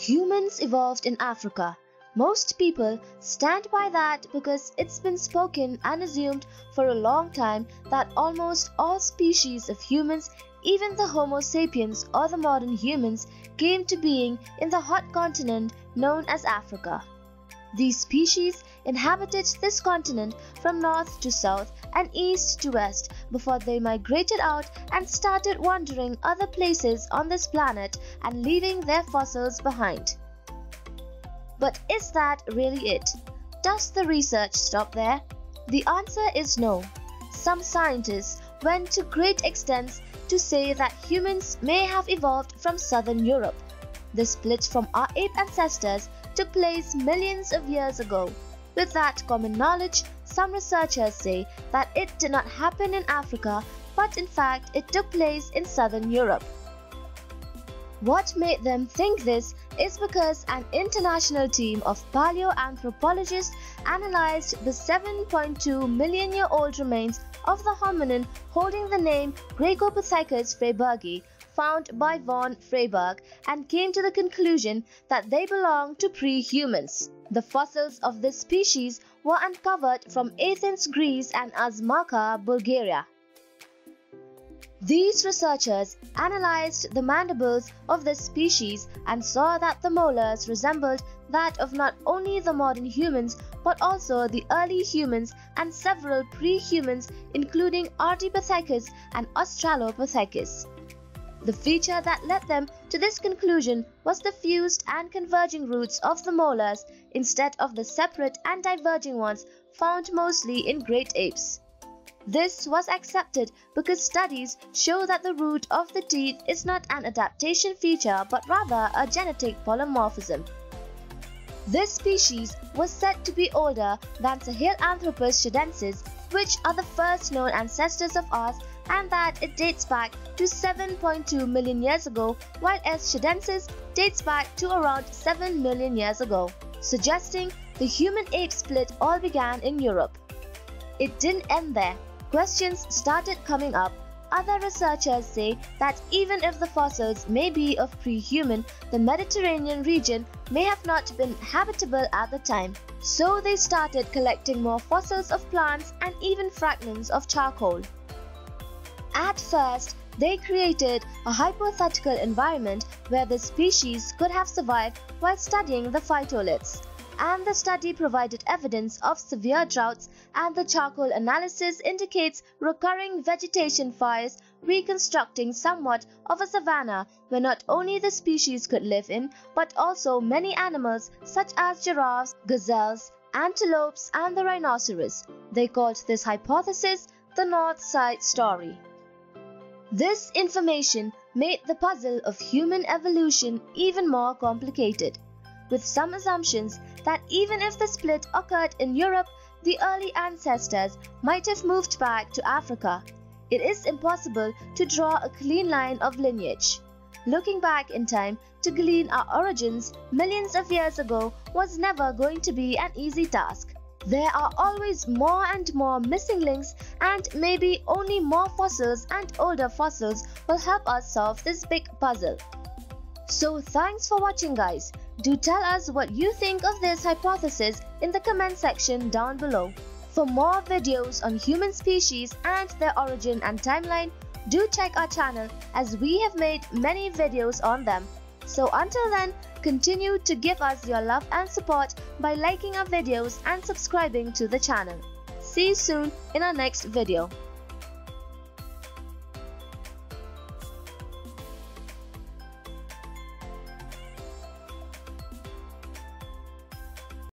Humans evolved in Africa. Most people stand by that because it's been spoken and assumed for a long time that almost all species of humans, even the Homo sapiens or the modern humans, came to being in the hot continent known as Africa. These species inhabited this continent from north to south and east to west before they migrated out and started wandering other places on this planet and leaving their fossils behind. But is that really it? Does the research stop there? The answer is no. Some scientists went to great extents to say that humans may have evolved from southern Europe. The split from our ape ancestors took place millions of years ago. With that common knowledge, some researchers say that it did not happen in Africa, but in fact it took place in southern Europe. What made them think this is because an international team of paleoanthropologists analyzed the 7.2 million year old remains of the hominin holding the name Graecopithecus freybergi found by von Freyberg and came to the conclusion that they belong to pre-humans. The fossils of this species were uncovered from Athens, Greece and Azmaka, Bulgaria. These researchers analyzed the mandibles of this species and saw that the molars resembled that of not only the modern humans but also the early humans and several pre-humans including Ardipithecus and Australopithecus. The feature that led them to this conclusion was the fused and converging roots of the molars instead of the separate and diverging ones found mostly in great apes. This was accepted because studies show that the root of the teeth is not an adaptation feature but rather a genetic polymorphism. This species was said to be older than Sahelanthropus tchadensis, which are the first known ancestors of ours and that it dates back to 7.2 million years ago, while S. tchadensis dates back to around 7 million years ago, suggesting the human-ape split all began in Europe. It didn't end there. Questions started coming up. Other researchers say that even if the fossils may be of pre-human, the Mediterranean region may have not been habitable at the time. So they started collecting more fossils of plants and even fragments of charcoal. At first, they created a hypothetical environment where the species could have survived while studying the phytoliths. And the study provided evidence of severe droughts and the charcoal analysis indicates recurring vegetation fires reconstructing somewhat of a savanna where not only the species could live in but also many animals such as giraffes, gazelles, antelopes and the rhinoceros. They called this hypothesis the North Side Story. This information made the puzzle of human evolution even more complicated, with some assumptions that even if the split occurred in Europe, the early ancestors might have moved back to Africa. It is impossible to draw a clean line of lineage. Looking back in time to glean our origins millions of years ago was never going to be an easy task. There are always more and more missing links and maybe only more fossils and older fossils will help us solve this big puzzle. So thanks for watching guys. Do tell us what you think of this hypothesis in the comment section down below. For more videos on human species and their origin and timeline, do check our channel as we have made many videos on them. So until then, continue to give us your love and support by liking our videos and subscribing to the channel. See you soon in our next video.